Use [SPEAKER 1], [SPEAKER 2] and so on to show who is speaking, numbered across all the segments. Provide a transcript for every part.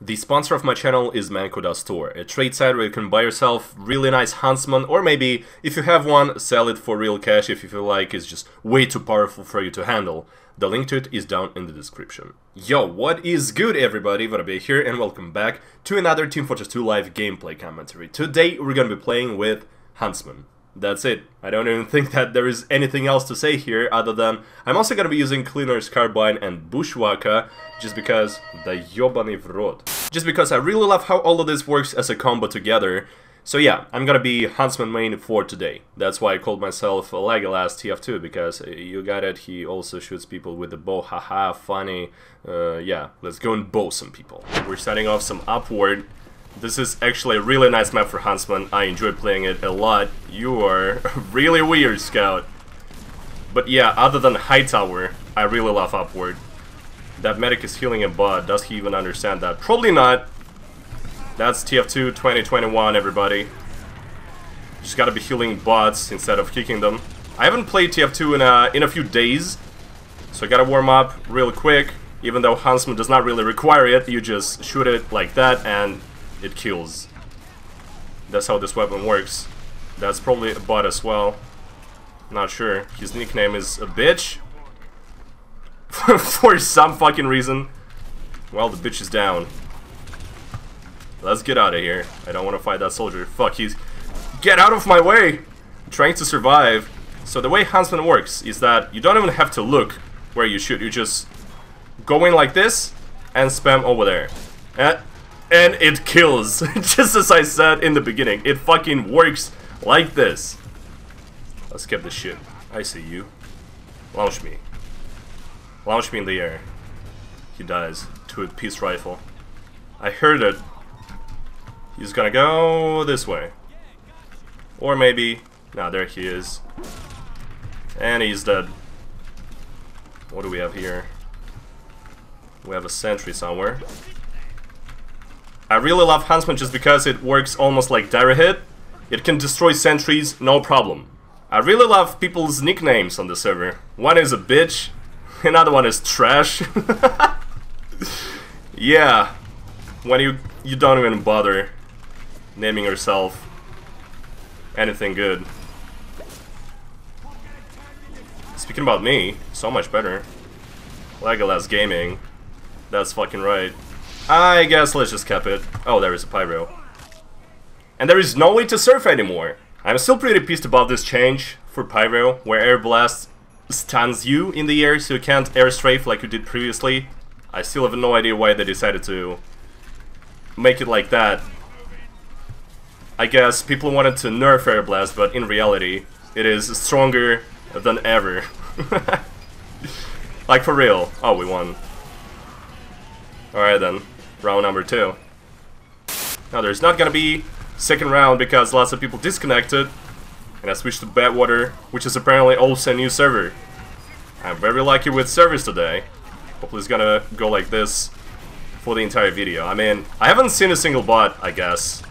[SPEAKER 1] The sponsor of my channel is Mannco.store, a trade site where you can buy yourself really nice Huntsman, or maybe, if you have one, sell it for real cash if you feel like it's just way too powerful for you to handle. The link to it is down in the description. Yo, what is good everybody, Vorobey here, and welcome back to another Team Fortress 2 live gameplay commentary. Today we're gonna be playing with Huntsman. That's it. I don't even think that there is anything else to say here other than I'm also gonna be using Cleaner's Carbine and Bushwhacker just because the yobany vrod. Just because I really love how all of this works as a combo together. So yeah, I'm gonna be Huntsman main for today. That's why I called myself Legolas TF2, because uh, you got it, he also shoots people with the bow, haha, funny. Uh, yeah, let's go and bow some people. We're starting off some upward. This is actually a really nice map for Huntsman, I enjoy playing it a lot. You are really weird, Scout. But yeah, other than Hightower, I really love Upward. That medic is healing a bot. Does he even understand that? Probably not. That's TF2 2021, everybody. Just gotta be healing bots instead of kicking them. I haven't played TF2 in a, in a few days, so I gotta warm up real quick. Even though Huntsman does not really require it, you just shoot it like that and it kills. That's how this weapon works. That's probably a bot as well. Not sure. His nickname is a bitch. For some fucking reason. Well, the bitch is down. Let's get out of here. I don't want to fight that soldier. Fuck, he's... Get out of my way! I'm trying to survive. So the way Huntsman works is that you don't even have to look where you shoot. You just go in like this and spam over there. And, and it kills. just as I said in the beginning. It fucking works like this. Let's get this shit. I see you. Launch me. Launch me in the air. He dies to a peace rifle. I heard it. He's gonna go this way. Or maybe... Nah, there he is. And he's dead. What do we have here? We have a sentry somewhere. I really love Huntsman just because it works almost like direct hit. It can destroy sentries, no problem. I really love people's nicknames on the server. One is a bitch, another one is trash. yeah, when you you don't even bother naming yourself anything good. Speaking about me, so much better. Legolas Gaming. That's fucking right. I guess let's just cap it. Oh, there is a pyro. And there is no way to surf anymore. I'm still pretty pissed about this change for Pyro, where Air Blast stuns you in the air so you can't air strafe like you did previously. I still have no idea why they decided to make it like that. I guess people wanted to nerf Air Blast, but in reality, it is stronger than ever. like for real. Oh, we won. Alright then, round number two. Now there's not gonna be second round because lots of people disconnected and I switched to Badwater, which is apparently also a new server. I'm very lucky with servers today. Hopefully it's gonna go like this for the entire video. I mean, I haven't seen a single bot, I guess.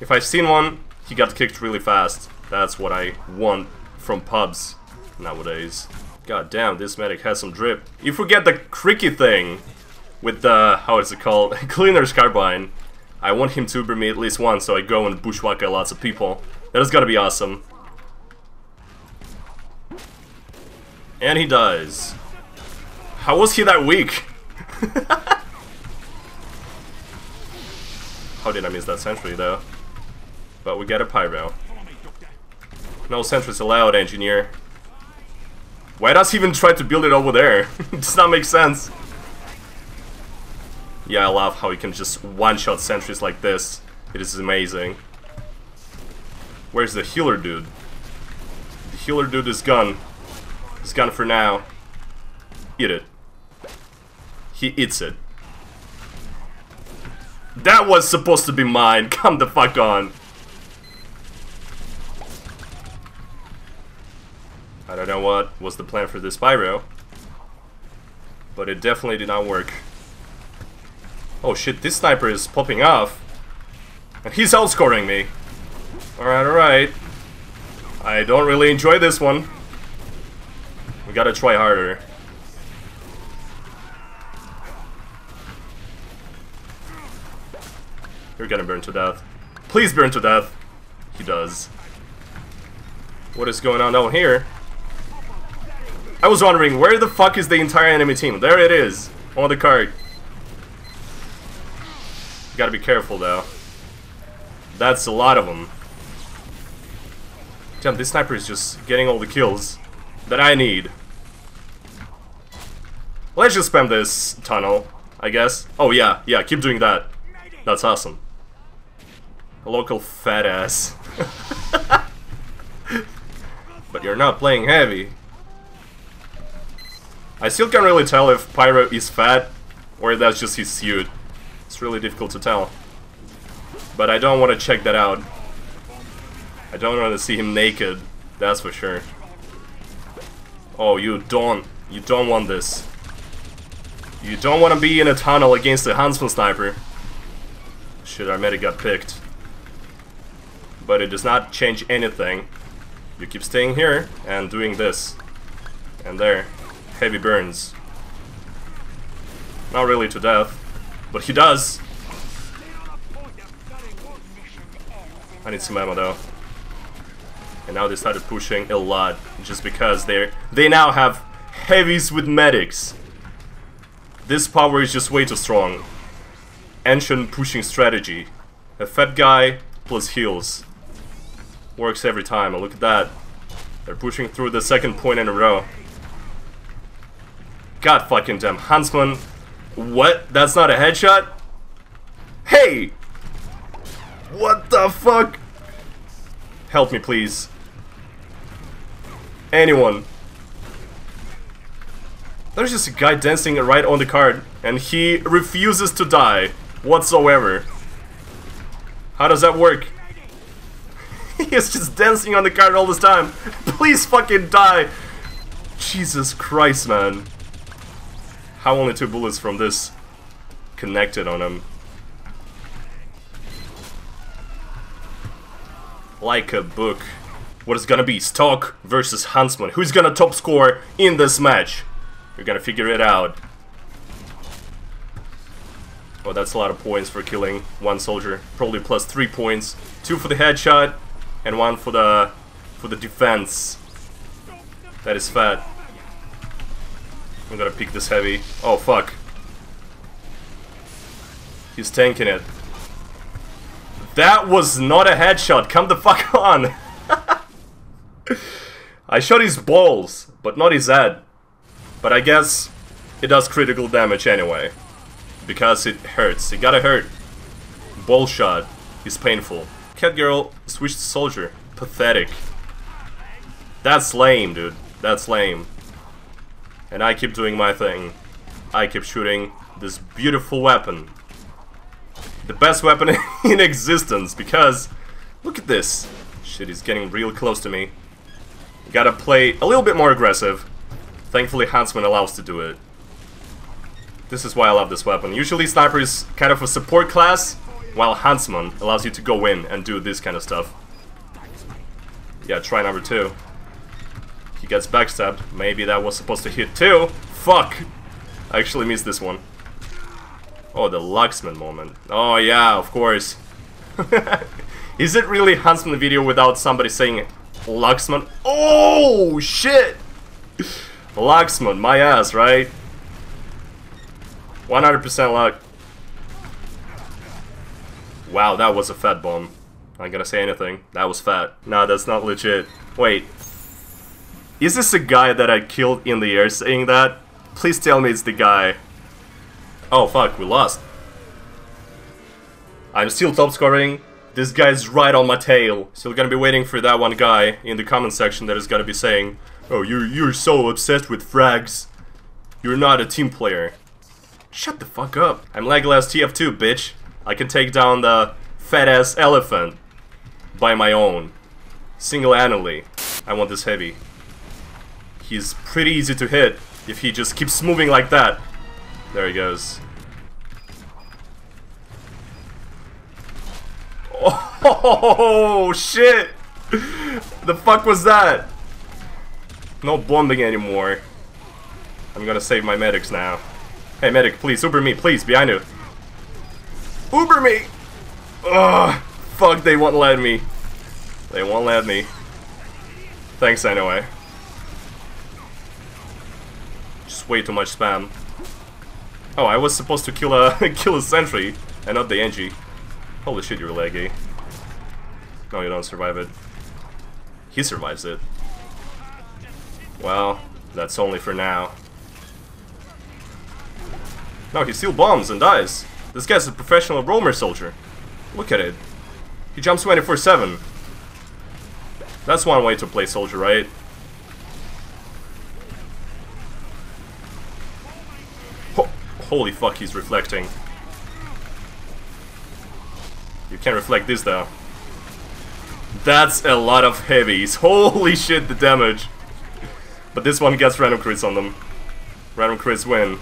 [SPEAKER 1] If I've seen one, he got kicked really fast. That's what I want from pubs nowadays. God damn, this medic has some drip. If we get the Crikey thing with the, how is it called, Cleaner's Carbine, I want him to uber me at least once so I go and bushwhack a lots of people. That is gonna be awesome. And he dies. How was he that weak? How did I miss that sentry though? But we get a pyro. No sentries allowed, engineer. Why does he even try to build it over there? it does not make sense. Yeah, I love how he can just one-shot sentries like this. It is amazing. Where's the healer dude? The healer dude is gone. He's gone for now. Eat it. He eats it. That was supposed to be mine. Come the fuck on. I don't know what was the plan for this pyro. But it definitely did not work. Oh shit, this sniper is popping off. And he's outscoring me. Alright, alright. I don't really enjoy this one. We gotta try harder. You're gonna burn to death. Please burn to death. He does. What is going on down here? I was wondering, where the fuck is the entire enemy team? There it is, on the card. Gotta be careful though. That's a lot of them. Damn, this sniper is just getting all the kills that I need. Let's just spam this tunnel, I guess. Oh yeah, yeah, keep doing that. That's awesome. A local fat ass. but you're not playing heavy. I still can't really tell if Pyro is fat or that's just his suit. It's really difficult to tell. But I don't want to check that out. I don't want to see him naked, that's for sure. Oh, you don't. You don't want this. You don't want to be in a tunnel against a Huntsman sniper. Shit, our medic got picked. But it does not change anything. You keep staying here and doing this. And there. Heavy burns. Not really to death. But he does! I need some ammo though. And now they started pushing a lot just because they're they now have heavies with medics. This power is just way too strong. Ancient pushing strategy. A fat guy plus heals. Works every time, and look at that. They're pushing through the second point in a row. God fucking damn. Huntsman. What? That's not a headshot? Hey! What the fuck? Help me, please. Anyone. There's just a guy dancing right on the card, and he refuses to die whatsoever. How does that work? he is just dancing on the card all this time. Please fucking die. Jesus Christ, man. How only two bullets from this connected on him? Like a book. What is gonna be? Stock versus Huntsman. Who's gonna top score in this match? You're gonna figure it out. Oh, that's a lot of points for killing one soldier. Probably plus three points. Two for the headshot, and one for the for the defense. That is fat. I'm gonna pick this heavy. Oh fuck. He's tanking it. That was not a headshot. Come the fuck on. I shot his balls, but not his head. But I guess it does critical damage anyway. Because it hurts. It gotta hurt. Ball shot is painful. Cat girl switched soldier. Pathetic. That's lame, dude. That's lame. And I keep doing my thing. I keep shooting this beautiful weapon. The best weapon in existence, because... Look at this. Shit, he's getting real close to me. Gotta play a little bit more aggressive. Thankfully, Huntsman allows to do it. This is why I love this weapon. Usually Sniper is kind of a support class, while Huntsman allows you to go in and do this kind of stuff. Yeah, try number two. He gets backstabbed. Maybe that was supposed to hit too. Fuck! I actually missed this one. Oh, the Luckman moment. Oh yeah, of course. is it really Huntsman video without somebody saying Luckman? Oh, shit! Luckman, my ass, right? 100% luck. Wow, that was a fat bomb. I'm gonna say anything. That was fat. Nah, that's not legit. Wait. Is this a guy that I killed in the air saying that? Please tell me it's the guy. Oh fuck, we lost. I'm still top scoring. This guy's right on my tail. Still gonna be waiting for that one guy in the comment section that is gonna be saying, Oh, you're, you're so obsessed with frags. You're not a team player. Shut the fuck up. I'm Legolas TF2, bitch. I can take down the fat-ass elephant by my own. Single-handedly. I want this heavy. He's pretty easy to hit if he just keeps moving like that. There he goes. Oh, shit! The fuck was that? No bombing anymore. I'm gonna save my medics now. Hey medic, please, Uber me, please, behind you. Uber me! Ugh, fuck, they won't let me. They won't let me. Thanks anyway. Way too much spam. Oh, I was supposed to kill a kill a sentry and not the Engie. Holy shit, you're laggy. No, you don't survive it. He survives it. Well, that's only for now. No, he still bombs and dies. This guy's a professional roamer soldier. Look at it. He jumps 24-7. That's one way to play soldier, right? Holy fuck, he's reflecting. You can't reflect this though. That's a lot of heavies. Holy shit, the damage. But this one gets random crits on them. Random crits win.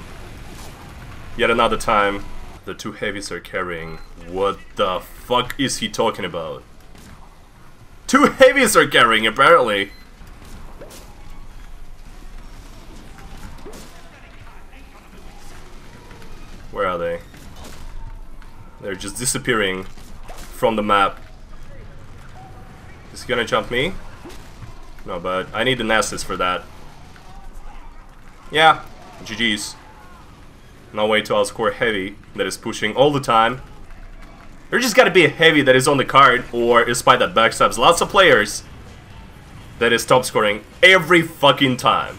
[SPEAKER 1] Yet another time. The two heavies are carrying. What the fuck is he talking about? Two heavies are carrying, apparently. Just disappearing from the map. Is he gonna jump me? No, but I need an assist for that. Yeah, GG's. No way to outscore heavy that is pushing all the time. There just gotta be a heavy that is on the card or a spy that backstabs lots of players that is top scoring every fucking time.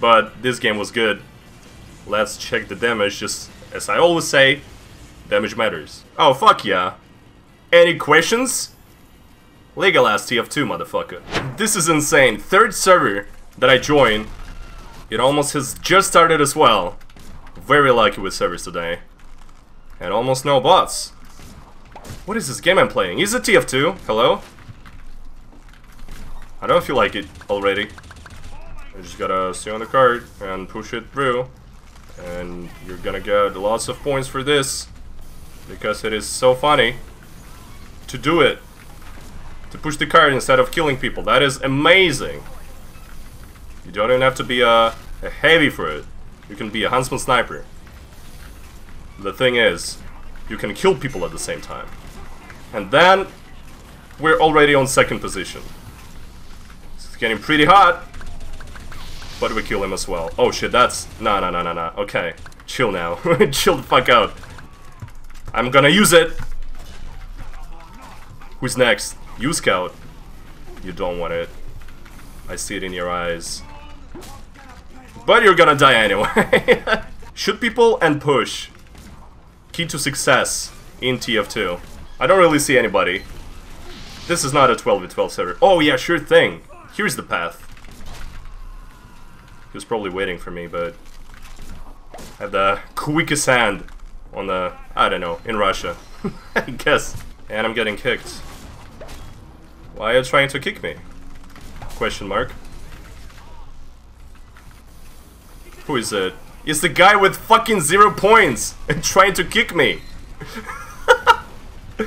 [SPEAKER 1] But this game was good. Let's check the damage, just as I always say, damage matters. Oh, fuck yeah. Any questions? Legolas TF2, motherfucker. This is insane. Third server that I joined. It almost has just started as well. Very lucky with servers today. And almost no bots. What is this game I'm playing? Is it TF2? Hello? I don't feel like it already. I just gotta stay on the card and push it through. And you're gonna get lots of points for this. Because it is so funny to do it to push the card instead of killing people. That is amazing. You don't even have to be a, a heavy for it. You can be a Huntsman Sniper. The thing is, you can kill people at the same time. And then, we're already on second position. It's getting pretty hot, but we kill him as well. Oh shit, that's... No, no, no, no, no. Okay, chill now. chill the fuck out. I'm gonna use it! Who's next? You scout. You don't want it. I see it in your eyes. But you're gonna die anyway. Shoot people and push. Key to success in TF2. I don't really see anybody. This is not a 12v12 server. Oh yeah, sure thing. Here's the path. He was probably waiting for me, but... I have the quickest hand on the... I don't know, in Russia. I guess. And I'm getting kicked. Why are you trying to kick me? Question mark. Who is it? It's the guy with fucking zero points and trying to kick me.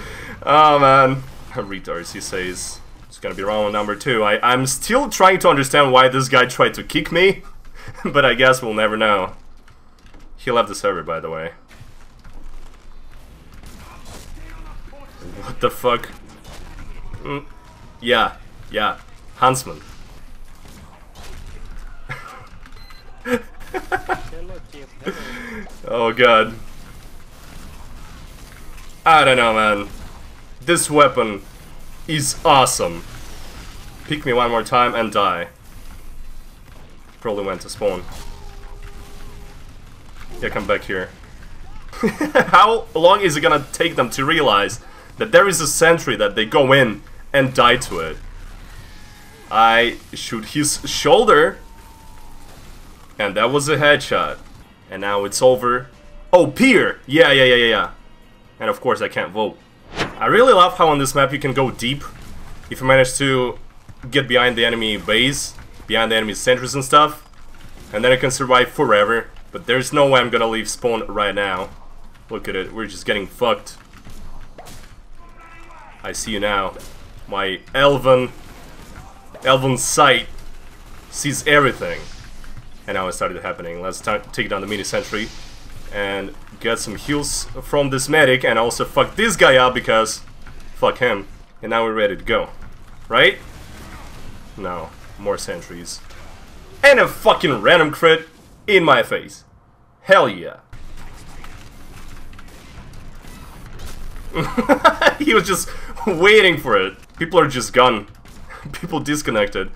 [SPEAKER 1] oh man. Retards, he says. It's gonna be round number two. I, I'm still trying to understand why this guy tried to kick me, but I guess we'll never know. He left the server, by the way. The fuck? Mm. Yeah, yeah. Huntsman. oh god. I don't know, man. This weapon is awesome. Pick me one more time and die. Probably went to spawn. Yeah, come back here. How long is it gonna take them to realize that there is a sentry that they go in and die to it. I shoot his shoulder, and that was a headshot. And now it's over. Oh, Pier! Yeah, yeah, yeah, yeah, yeah. And of course I can't vote. I really love how on this map you can go deep if you manage to get behind the enemy base, behind the enemy sentries and stuff. And then I can survive forever. But there's no way I'm gonna leave spawn right now. Look at it, we're just getting fucked. I see you now. My elven, elven sight sees everything. And now it started happening. Let's take down the mini sentry and get some heals from this medic and also fuck this guy up because fuck him. And now we're ready to go. Right? No. More sentries. And a fucking random crit in my face. Hell yeah. he was just waiting for it. People are just gone. People disconnected.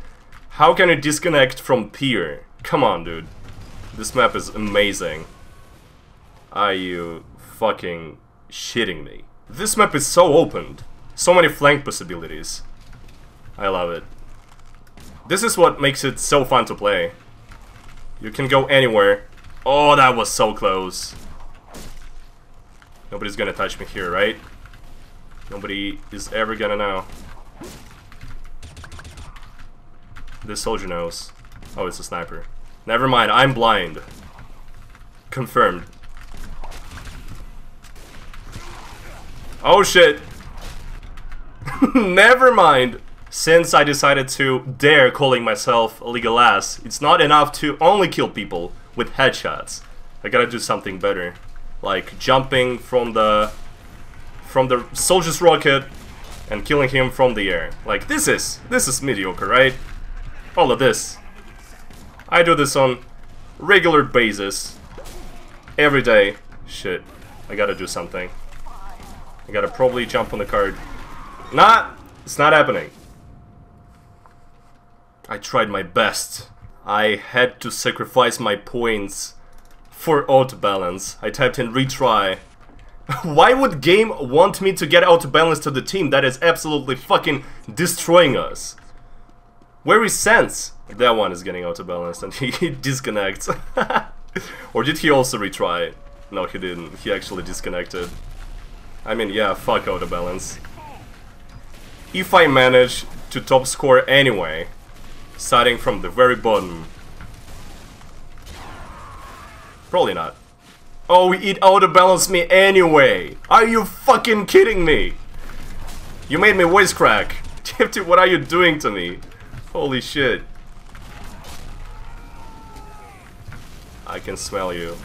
[SPEAKER 1] How can you disconnect from Pier? Come on, dude. This map is amazing. Are you fucking shitting me? This map is so opened. So many flank possibilities. I love it. This is what makes it so fun to play. You can go anywhere. Oh, that was so close. Nobody's gonna touch me here, right? Nobody is ever gonna know. This soldier knows. Oh, it's a sniper. Never mind, I'm blind. Confirmed. Oh shit! Never mind! Since I decided to dare calling myself Legolas, it's not enough to only kill people with headshots. I gotta do something better. Like jumping from the from the soldier's rocket and killing him from the air. Like this is this is mediocre, right? All of this. I do this on regular basis. Every day. Shit. I gotta do something. I gotta probably jump on the card. Not! It's not happening. I tried my best. I had to sacrifice my points for auto balance. I typed in retry. Why would game want me to get out of balance to the team that is absolutely fucking destroying us? Where is Sense? That one is getting out of balance and he disconnects. or did he also retry? No, he didn't. He actually disconnected. I mean, yeah, fuck out of balance. If I manage to top score anyway, starting from the very bottom. Probably not. Oh, it auto-balanced me anyway! Are you fucking kidding me? You made me voice crack. Tipty, what are you doing to me? Holy shit. I can smell you.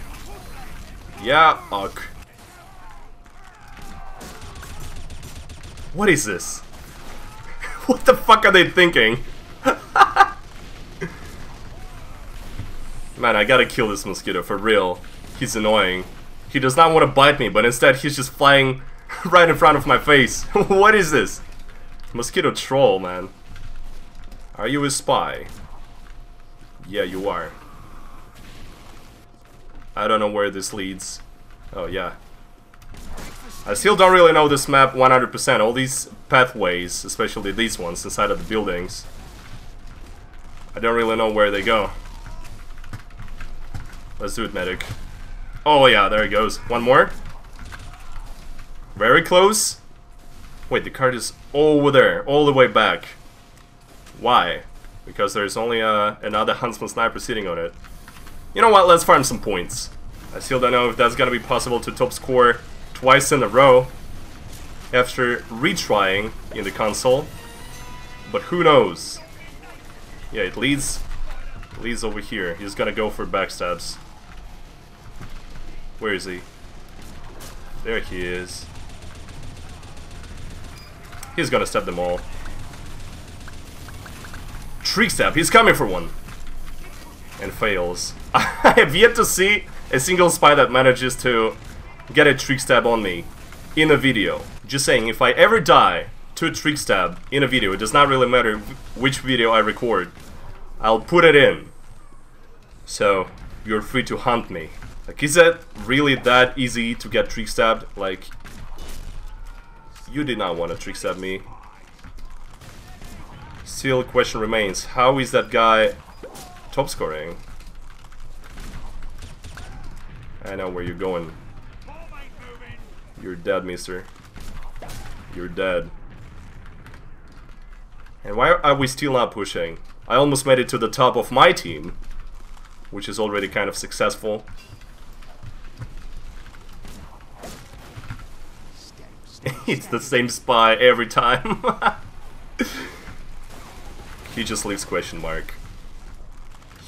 [SPEAKER 1] Yeah. What is this? what the fuck are they thinking? Man, I gotta kill this mosquito, for real. He's annoying. He does not want to bite me, but instead he's just flying right in front of my face. what is this? Mosquito troll, man. Are you a spy? Yeah, you are. I don't know where this leads. Oh, yeah. I still don't really know this map 100%. All these pathways, especially these ones inside of the buildings. I don't really know where they go. Let's do it, medic. Oh yeah, there he goes. One more. Very close. Wait, the card is over there, all the way back. Why? Because there's only uh, another Huntsman Sniper sitting on it. You know what, let's farm some points. I still don't know if that's gonna be possible to top score twice in a row after retrying in the console. But who knows? Yeah, it leads leads over here. He's gonna go for backstabs. Where is he? There he is. He's gonna stab them all. Trick stab, he's coming for one. And fails. I have yet to see a single spy that manages to get a trick stab on me in a video. Just saying, if I ever die to a trick stab in a video, it does not really matter which video I record. I'll put it in. So, you're free to hunt me. Like, is it really that easy to get trick stabbed? Like, you did not want to trick stab me. Still, question remains, how is that guy top scoring? I know where you're going. You're dead, mister. You're dead. And why are we still not pushing? I almost made it to the top of my team, which is already kind of successful. it's the same spy every time. he just leaves question mark.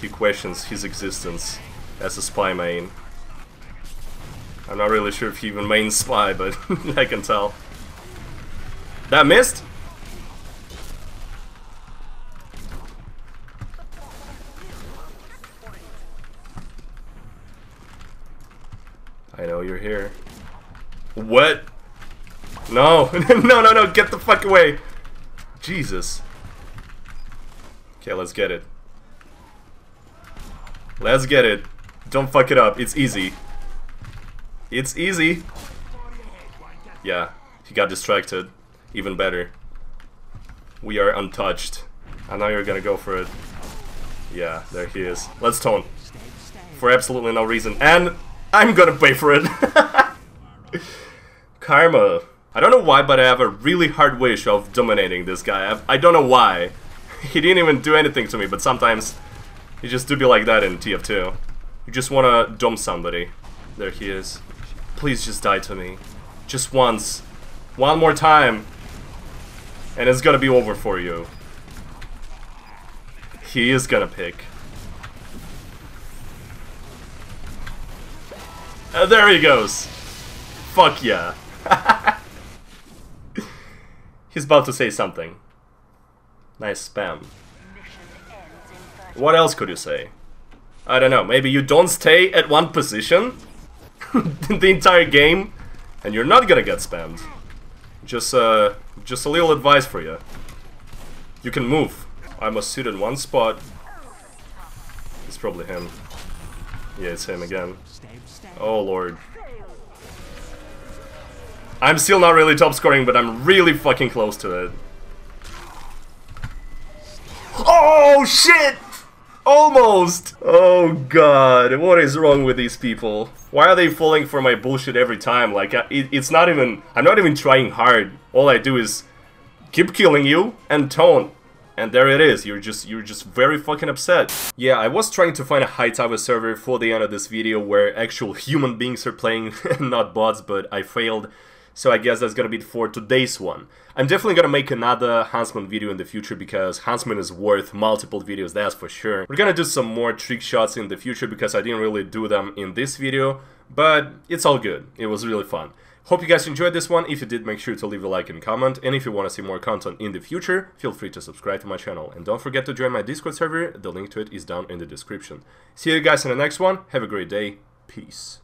[SPEAKER 1] He questions his existence as a spy main. I'm not really sure if he even mains Spy, but I can tell. That missed? I know you're here. What? No, no, no, no, get the fuck away. Jesus. Okay, let's get it. Let's get it. Don't fuck it up, it's easy. It's easy. Yeah, he got distracted. Even better. We are untouched. I know you're gonna go for it. Yeah, there he is. Let's tone. For absolutely no reason. And I'm gonna pay for it. Karma. I don't know why, but I have a really hard wish of dominating this guy. I, I don't know why. He didn't even do anything to me, but sometimes you just do be like that in TF2. You just wanna dom somebody. There he is. Please just die to me. Just once. One more time. And it's gonna be over for you. He is gonna pick. Uh, there he goes. Fuck yeah. He's about to say something. Nice spam. What else could you say? I don't know, maybe you don't stay at one position the entire game and you're not gonna get spammed. Just uh just a little advice for you. You can move. I must sit in one spot. It's probably him. Yeah, it's him again. Oh lord. I'm still not really top scoring, but I'm really fucking close to it. Oh shit! Almost! Oh god, what is wrong with these people? Why are they falling for my bullshit every time? Like, it, it's not even... I'm not even trying hard. All I do is keep killing you and tone. And there it is, you're just you're just very fucking upset. Yeah, I was trying to find a Hightower server for the end of this video where actual human beings are playing, not bots, but I failed. So I guess that's gonna be for today's one. I'm definitely gonna make another Huntsman video in the future because Huntsman is worth multiple videos, that's for sure. We're gonna do some more trick shots in the future because I didn't really do them in this video, but it's all good. It was really fun. Hope you guys enjoyed this one. If you did, make sure to leave a like and comment. And if you want to see more content in the future, feel free to subscribe to my channel. And don't forget to join my Discord server. The link to it is down in the description. See you guys in the next one. Have a great day. Peace.